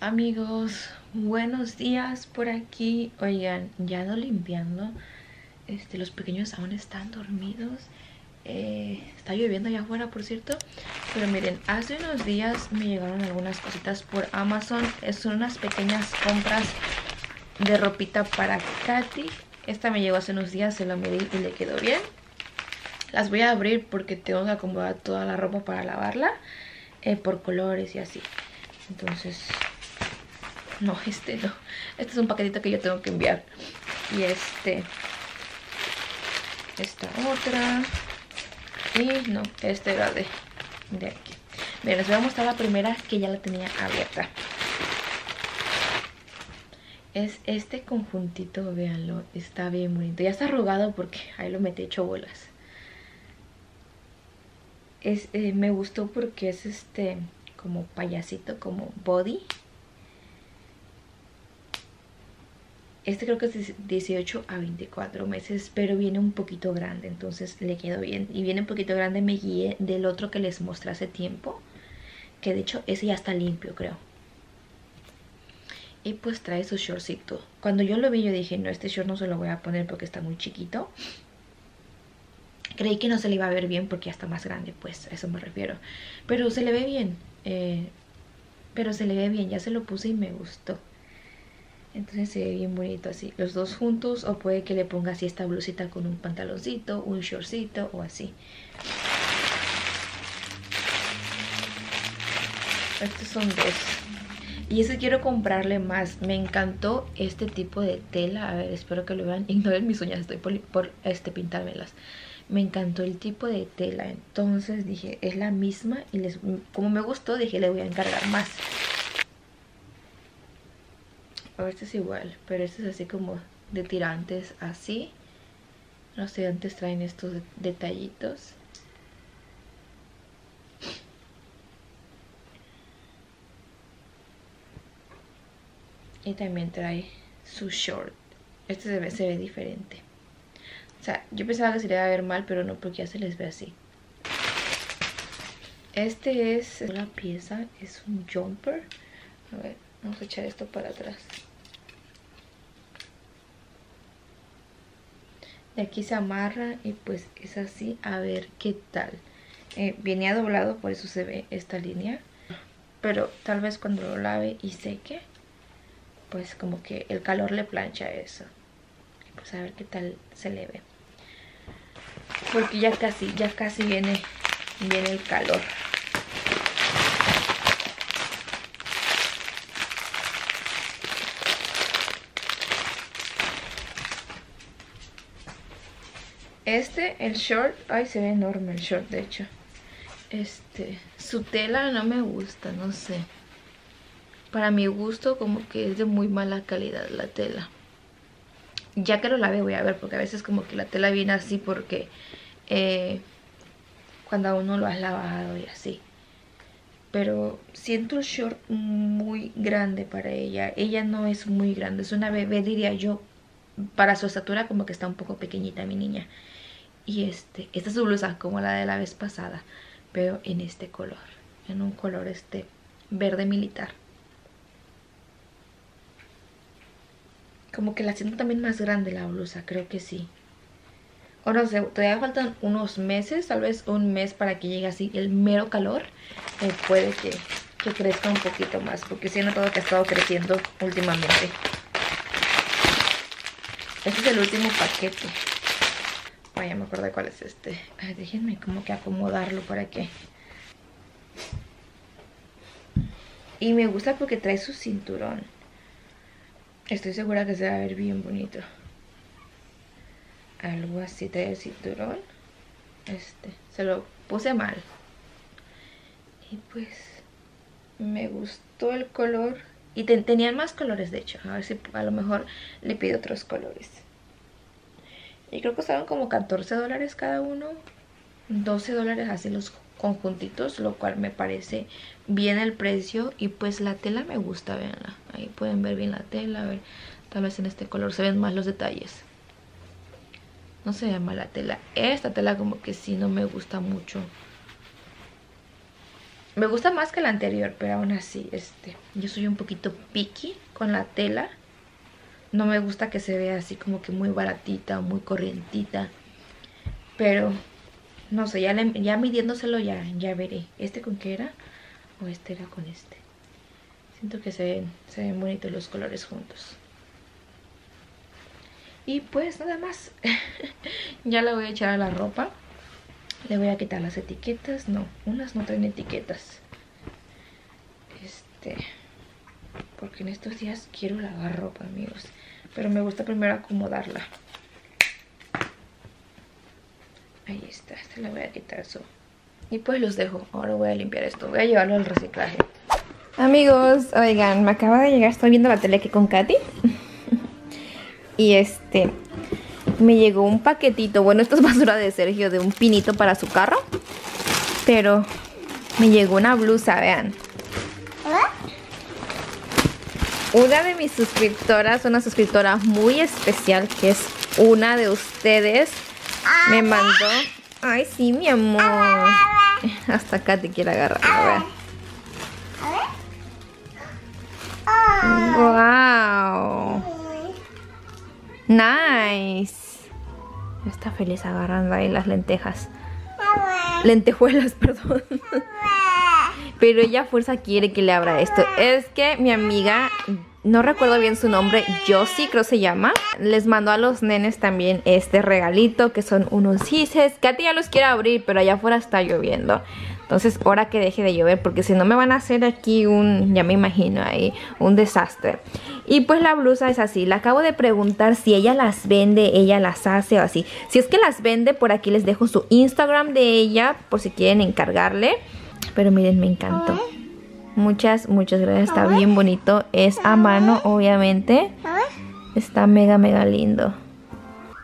amigos, buenos días por aquí. Oigan, ya ando limpiando. Este, Los pequeños aún están dormidos. Eh, Está lloviendo allá afuera, por cierto. Pero miren, hace unos días me llegaron algunas cositas por Amazon. Son unas pequeñas compras de ropita para Katy. Esta me llegó hace unos días, se la medí y le quedó bien. Las voy a abrir porque tengo que acomodar toda la ropa para lavarla eh, Por colores y así. Entonces no, este no. Este es un paquetito que yo tengo que enviar. Y este. Esta otra. Y no, este era de, de aquí. Bien, les voy a mostrar la primera que ya la tenía abierta. Es este conjuntito, véanlo, está bien bonito. Ya está arrugado porque ahí lo metí hecho bolas. Es, eh, me gustó porque es este como payasito, como body. Este creo que es de 18 a 24 meses, pero viene un poquito grande, entonces le quedó bien. Y viene un poquito grande, me guié del otro que les mostré hace tiempo, que de hecho ese ya está limpio, creo. Y pues trae su shortcito. Cuando yo lo vi yo dije, no, este short no se lo voy a poner porque está muy chiquito. Creí que no se le iba a ver bien porque ya está más grande, pues a eso me refiero. Pero se le ve bien. Eh, pero se le ve bien, ya se lo puse y me gustó. Entonces se ve bien bonito así, los dos juntos o puede que le ponga así esta blusita con un pantaloncito, un shortcito o así. Estos son dos. Y ese quiero comprarle más. Me encantó este tipo de tela. A ver, espero que lo vean. Ignoren mis uñas, estoy por, por este pintármelas. Me encantó el tipo de tela. Entonces dije, es la misma. Y les, como me gustó, dije, le voy a encargar más este es igual, pero este es así como de tirantes, así. Los tirantes traen estos detallitos. Y también trae su short. Este se ve, se ve diferente. O sea, yo pensaba que se le iba a ver mal, pero no, porque ya se les ve así. Este es la pieza, es un jumper. A ver, vamos a echar esto para atrás. De aquí se amarra y pues es así a ver qué tal. Eh, venía doblado por eso se ve esta línea pero tal vez cuando lo lave y seque pues como que el calor le plancha eso. Pues a ver qué tal se le ve. Porque ya casi ya casi viene viene el calor Este, el short, ay se ve enorme el short de hecho. Este, su tela no me gusta, no sé. Para mi gusto como que es de muy mala calidad la tela. Ya que lo lave voy a ver porque a veces como que la tela viene así porque eh, cuando uno lo has lavado y así. Pero siento el short muy grande para ella. Ella no es muy grande, es una bebé diría yo. Para su estatura como que está un poco pequeñita mi niña. Y este, esta es su blusa como la de la vez pasada, pero en este color, en un color este verde militar. Como que la siento también más grande la blusa, creo que sí. O no sé, todavía faltan unos meses, tal vez un mes para que llegue así el mero calor. Eh, puede que, que crezca un poquito más, porque sí he notado que ha estado creciendo últimamente. Este es el último paquete ya me acuerdo cuál es este. déjenme como que acomodarlo para que... Y me gusta porque trae su cinturón. Estoy segura que se va a ver bien bonito. Algo así trae el cinturón. Este, se lo puse mal. Y pues me gustó el color. Y tenían más colores de hecho. A ver si a lo mejor le pido otros colores. Y creo que costaron como 14 dólares cada uno. 12 dólares así los conjuntitos, lo cual me parece bien el precio. Y pues la tela me gusta, veanla. Ahí pueden ver bien la tela, a ver, tal vez en este color se ven más los detalles. No se ve la tela. Esta tela como que sí no me gusta mucho. Me gusta más que la anterior, pero aún así, este, yo soy un poquito picky con la tela. No me gusta que se vea así como que muy baratita o muy corrientita. Pero, no sé, ya, ya midiéndoselo ya, ya veré. ¿Este con qué era? ¿O este era con este? Siento que se ven, se ven bonitos los colores juntos. Y pues nada más. ya le voy a echar a la ropa. Le voy a quitar las etiquetas. No, unas no traen etiquetas. Este... Porque en estos días quiero lavar ropa, amigos. Pero me gusta primero acomodarla. Ahí está, se le voy a quitar eso. Y pues los dejo. Ahora voy a limpiar esto. Voy a llevarlo al reciclaje. Amigos, oigan, me acaba de llegar. Estoy viendo la tele aquí con Katy. y este, me llegó un paquetito, bueno, esto es basura de Sergio, de un pinito para su carro. Pero me llegó una blusa, vean. Una de mis suscriptoras, una suscriptora muy especial, que es una de ustedes, me mandó... Ay, sí, mi amor. Hasta acá te quiere agarrar, a Wow. Nice. Está feliz agarrando ahí las lentejas. Lentejuelas, perdón. Pero ella fuerza quiere que le abra esto. Es que mi amiga, no recuerdo bien su nombre, Josie creo se llama. Les mandó a los nenes también este regalito que son unos gises. Katy ya los quiere abrir, pero allá afuera está lloviendo. Entonces, hora que deje de llover, porque si no me van a hacer aquí un, ya me imagino ahí, un desastre. Y pues la blusa es así, le acabo de preguntar si ella las vende, ella las hace o así. Si es que las vende, por aquí les dejo su Instagram de ella, por si quieren encargarle. Pero miren, me encantó. Muchas, muchas gracias, está bien bonito. Es a mano, obviamente. Está mega, mega lindo.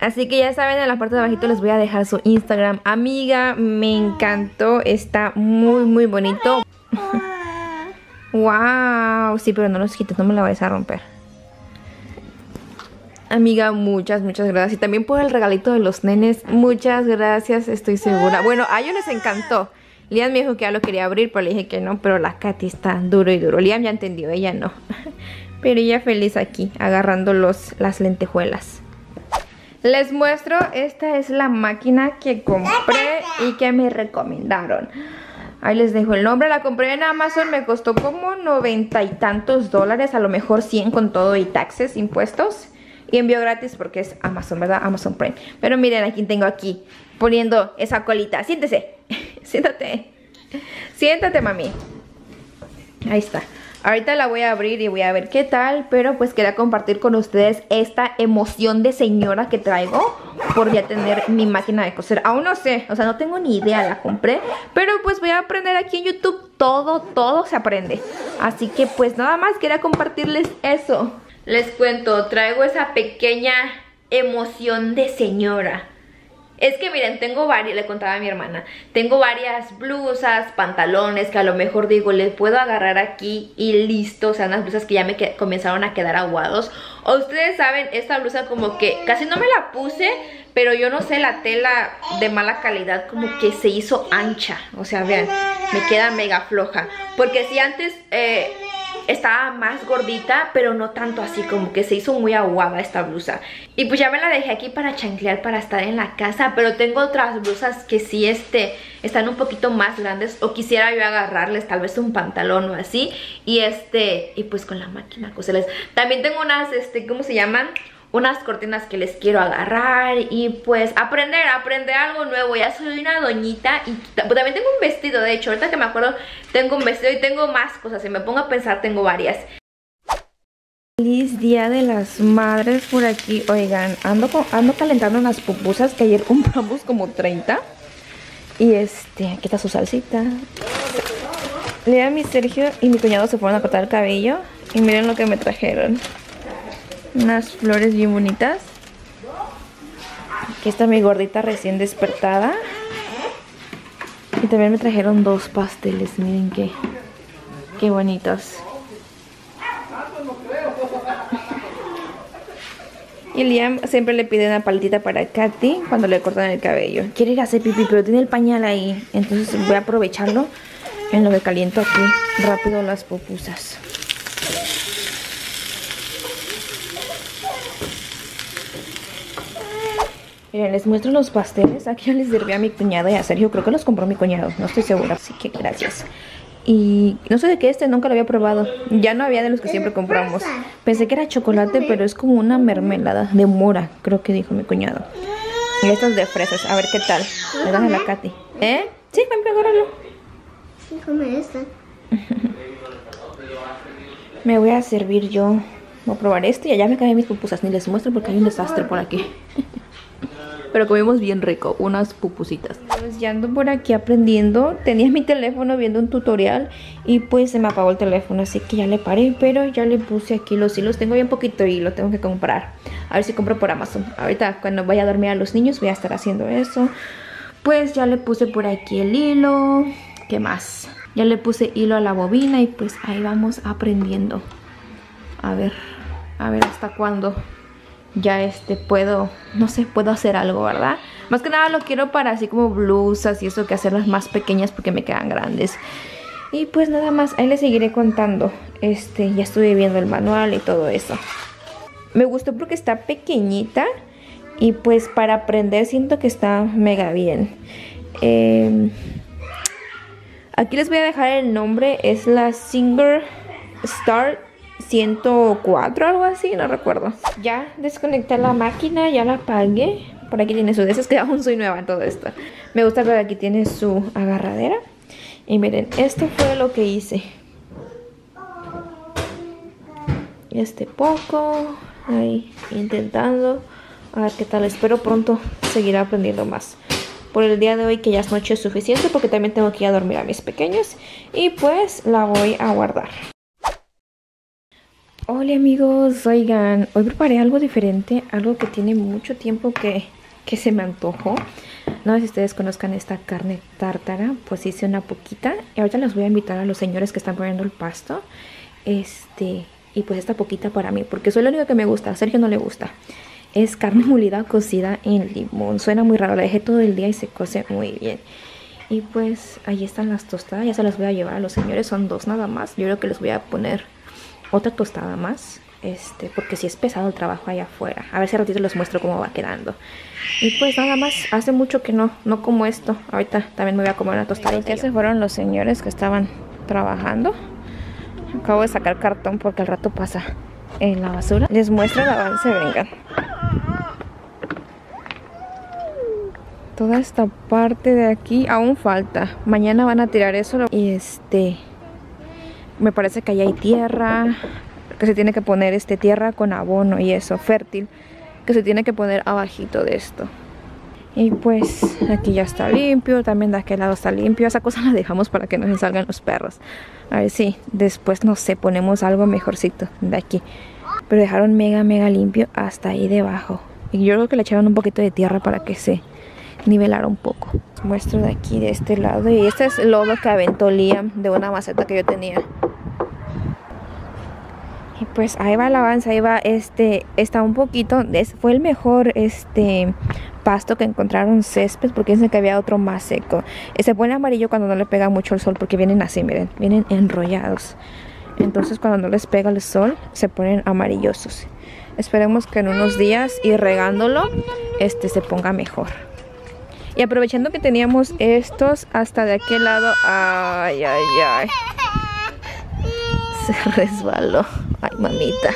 Así que ya saben, en la parte de abajito les voy a dejar su Instagram. Amiga, me encantó. Está muy, muy bonito. wow. Sí, pero no los quites, no me la vayas a romper. Amiga, muchas, muchas gracias. Y también por el regalito de los nenes. Muchas gracias, estoy segura. Bueno, a ellos les encantó. Liam me dijo que ya lo quería abrir, pero le dije que no. Pero la Katy está duro y duro. Liam ya entendió, ella no. Pero ella feliz aquí, agarrando los, las lentejuelas. Les muestro, esta es la máquina que compré y que me recomendaron. Ahí les dejo el nombre, la compré en Amazon, me costó como noventa y tantos dólares, a lo mejor 100 con todo y taxes, impuestos. Y envío gratis porque es Amazon, ¿verdad? Amazon Prime. Pero miren a quién tengo aquí, poniendo esa colita. Siéntese, siéntate. Siéntate, mami. Ahí está. Ahorita la voy a abrir y voy a ver qué tal, pero pues quería compartir con ustedes esta emoción de señora que traigo por ya tener mi máquina de coser. Aún no sé, o sea, no tengo ni idea, la compré, pero pues voy a aprender aquí en YouTube. Todo, todo se aprende. Así que pues nada más quería compartirles eso. Les cuento, traigo esa pequeña emoción de señora. Es que miren, tengo varias, le contaba a mi hermana, tengo varias blusas, pantalones que a lo mejor digo, les puedo agarrar aquí y listo, o sea, unas blusas que ya me comenzaron a quedar aguados. O ustedes saben, esta blusa como que casi no me la puse, pero yo no sé, la tela de mala calidad como que se hizo ancha. O sea, vean, me queda mega floja. Porque si antes... Eh, estaba más gordita, pero no tanto así, como que se hizo muy aguada esta blusa. Y pues ya me la dejé aquí para chanclear, para estar en la casa, pero tengo otras blusas que sí este, están un poquito más grandes o quisiera yo agarrarles tal vez un pantalón o así. Y este, y pues con la máquina coserles. También tengo unas, este, ¿cómo se llaman? Unas cortinas que les quiero agarrar y pues aprender, aprender algo nuevo. Ya soy una doñita y también tengo un vestido, de hecho, ahorita que me acuerdo tengo un vestido y tengo más cosas. Si me pongo a pensar tengo varias. Feliz día de las madres por aquí. Oigan, ando, ando calentando unas pupusas que ayer compramos como 30. Y este, aquí está su salsita. Lea, mi Sergio y mi cuñado se fueron a cortar el cabello. Y miren lo que me trajeron unas flores bien bonitas. Aquí está mi gordita recién despertada. Y también me trajeron dos pasteles, miren qué, qué bonitos. Y Liam siempre le pide una paletita para Katy cuando le cortan el cabello. Quiere ir a hacer pipí, pero tiene el pañal ahí. Entonces voy a aprovecharlo En lo que caliento aquí rápido las pupusas. Miren, les muestro los pasteles. Aquí ya les serví a mi cuñada y a Sergio. Creo que los compró mi cuñado. No estoy segura. Así que gracias. Y no sé de qué este, nunca lo había probado. Ya no había de los que siempre compramos. Pensé que era chocolate, pero es como una mermelada de mora, creo que dijo mi cuñado. Y estas de fresas, a ver qué tal. Le das a la Katy. ¿Eh? Sí, ven, agárralo. Sí, come esta. me voy a servir yo. Voy a probar este y allá me acabé mis pupusas. Ni les muestro porque hay un desastre por aquí. Pero comimos bien rico, unas pupusitas. Pues ya ando por aquí aprendiendo. Tenía mi teléfono viendo un tutorial y pues se me apagó el teléfono, así que ya le paré. Pero ya le puse aquí los hilos. Tengo bien poquito hilo, tengo que comprar. A ver si compro por Amazon. Ahorita cuando vaya a dormir a los niños voy a estar haciendo eso. Pues ya le puse por aquí el hilo. ¿Qué más? Ya le puse hilo a la bobina y pues ahí vamos aprendiendo. A ver, a ver hasta cuándo ya este puedo, no sé, puedo hacer algo, ¿verdad? Más que nada lo quiero para así como blusas y eso que hacerlas más pequeñas porque me quedan grandes. Y pues nada más, ahí les seguiré contando. Este, ya estuve viendo el manual y todo eso. Me gustó porque está pequeñita y pues para aprender siento que está mega bien. Em, aquí les voy a dejar el nombre, es la Singer Star 104, algo así, no recuerdo. Ya desconecté la máquina, ya la apagué. Por aquí tiene su de esas que aún soy nueva en todo esto. Me gusta ver aquí tiene su agarradera. Y miren, esto fue lo que hice. Este poco, ahí intentando. A ver qué tal, espero pronto seguir aprendiendo más. Por el día de hoy que ya es noche suficiente porque también tengo que ir a dormir a mis pequeños. Y pues la voy a guardar. Hola amigos, oigan, hoy preparé algo diferente, algo que tiene mucho tiempo que, que, se me antojó. No sé si ustedes conozcan esta carne tártara, pues hice una poquita y ahorita les voy a invitar a los señores que están poniendo el pasto. Este, y pues esta poquita para mí, porque soy lo único que me gusta, a Sergio no le gusta. Es carne molida cocida en limón, suena muy raro, la dejé todo el día y se cose muy bien. Y pues ahí están las tostadas, ya se las voy a llevar a los señores, son dos nada más. Yo creo que les voy a poner otra tostada más. Este, porque si es pesado el trabajo allá afuera. A ver si ratito les muestro cómo va quedando. Y pues nada más, hace mucho que no, no como esto. Ahorita también me voy a comer una tostada. Ya se fueron los señores que estaban trabajando. Acabo de sacar cartón porque al rato pasa en la basura. Les muestro el avance, vengan. Toda esta parte de aquí aún falta. Mañana van a tirar eso. Y este me parece que ahí hay tierra, que se tiene que poner este tierra con abono y eso, fértil, que se tiene que poner abajito de esto. Y pues aquí ya está limpio, también de aquel lado está limpio. Esa cosa la dejamos para que no se salgan los perros. A ver si después, no sé, ponemos algo mejorcito de aquí. Pero dejaron mega, mega limpio hasta ahí debajo. Y yo creo que le echaron un poquito de tierra para que se nivelara un poco. muestro de aquí, de este lado. Y este es lodo que aventó Liam de una maceta que yo tenía. Y pues ahí va el avance, ahí va este, está un poquito, fue el mejor este pasto que encontraron césped porque dicen que había otro más seco. Se pone amarillo cuando no le pega mucho el sol porque vienen así, miren, vienen enrollados. Entonces cuando no les pega el sol se ponen amarillosos. Esperemos que en unos días y regándolo este se ponga mejor. Y aprovechando que teníamos estos hasta de aquel lado, ay, ay, ay. Se resbaló. Ay, mamita.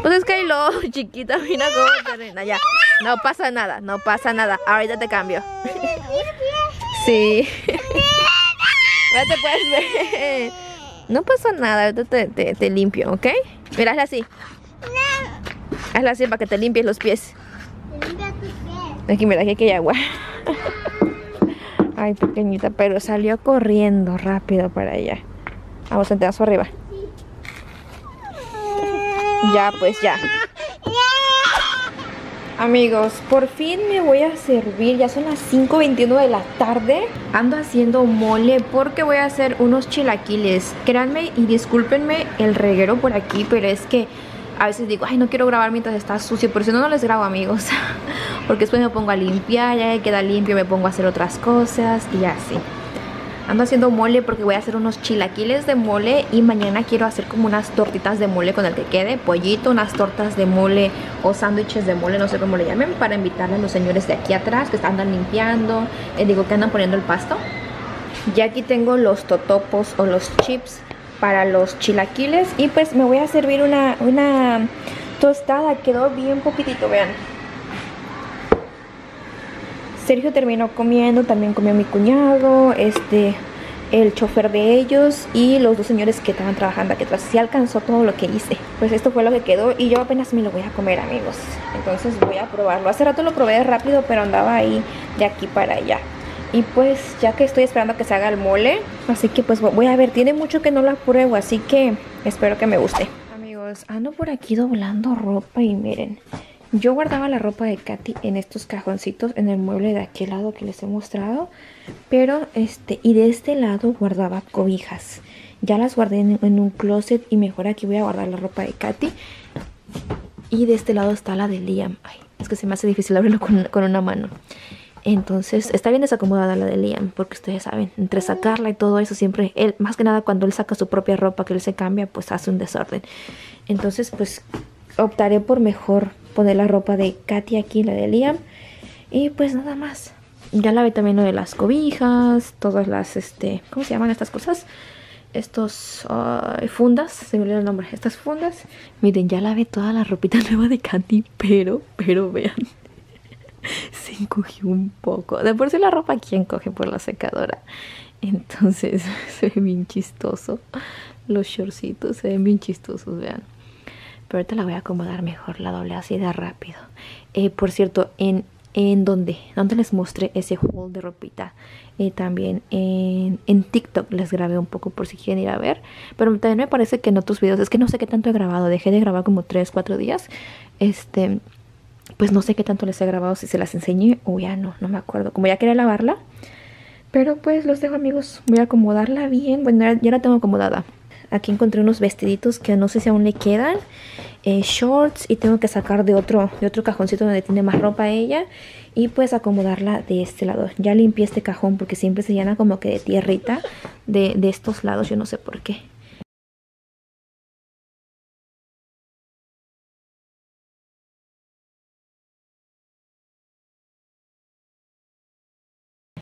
Pues es que lodo, chiquita. Mira cómo termina. Ya. No pasa nada, no pasa nada. Ahorita te cambio. Sí. Ya te puedes ver. No pasa nada, ahorita te, te, limpio, ¿ok? Mira, hazla así. Hazla así para que te limpies los pies. Aquí, mira, aquí hay agua. Ay, pequeñita, pero salió corriendo rápido para allá. Vamos entrar arriba. Ya, pues ya. Amigos, por fin me voy a servir, ya son las 5.21 de la tarde Ando haciendo mole porque voy a hacer unos chilaquiles Créanme y discúlpenme el reguero por aquí, pero es que a veces digo, ay no quiero grabar mientras está sucio Por eso no, no les grabo amigos Porque después me pongo a limpiar, ya queda limpio, me pongo a hacer otras cosas y así Ando haciendo mole porque voy a hacer unos chilaquiles de mole y mañana quiero hacer como unas tortitas de mole con el que quede, pollito, unas tortas de mole o sándwiches de mole, no sé cómo le llamen, para invitarle a los señores de aquí atrás que andan limpiando, eh, digo que andan poniendo el pasto. Ya aquí tengo los totopos o los chips para los chilaquiles y pues me voy a servir una, una tostada, quedó bien poquitito, vean. Sergio terminó comiendo, también comió mi cuñado, este, el chofer de ellos y los dos señores que estaban trabajando aquí atrás. Sí alcanzó todo lo que hice. Pues esto fue lo que quedó y yo apenas me lo voy a comer, amigos. Entonces voy a probarlo. Hace rato lo probé rápido, pero andaba ahí de aquí para allá. Y pues ya que estoy esperando a que se haga el mole, así que pues voy a ver, tiene mucho que no la pruebo, así que espero que me guste. Amigos, ando por aquí doblando ropa y miren, yo guardaba la ropa de Katy en estos cajoncitos en el mueble de aquel lado que les he mostrado. Pero este, y de este lado guardaba cobijas. Ya las guardé en, un closet y mejor aquí voy a guardar la ropa de Katy. Y de este lado está la de Liam. Ay, es que se me hace difícil abrirlo con, con una mano. Entonces está bien desacomodada la de Liam, porque ustedes saben, entre sacarla y todo eso siempre, él, más que nada cuando él saca su propia ropa que él se cambia, pues hace un desorden. Entonces pues optaré por mejor poner la ropa de Katy aquí, la de Liam. Y pues nada más. Ya lavé también lo de las cobijas, todas las, este, ¿cómo se llaman estas cosas? Estos fundas, se me olvidó el nombre, estas fundas. Miren, ya lavé toda la ropita nueva de Katy, pero, pero vean, se encogió un poco. De por sí la ropa aquí encoge por la secadora. Entonces se ve bien chistoso. Los shortcitos se ven bien chistosos, vean. Pero ahorita la voy a acomodar mejor, la doble así de rápido. Eh, por cierto, en, en donde, donde les mostré ese haul de ropita. Eh, también en, en, TikTok les grabé un poco por si quieren ir a ver. Pero también me parece que en otros videos, es que no sé qué tanto he grabado. Dejé de grabar como 3, 4 días. Este, pues no sé qué tanto les he grabado, si se las enseñé o ya no, no me acuerdo. Como ya quería lavarla. Pero pues los dejo amigos, voy a acomodarla bien. Bueno, ya la tengo acomodada. Aquí encontré unos vestiditos que no sé si aún le quedan. Eh, shorts y tengo que sacar de otro, de otro cajoncito donde tiene más ropa ella. Y pues acomodarla de este lado. Ya limpié este cajón porque siempre se llena como que de tierrita de, de estos lados. Yo no sé por qué.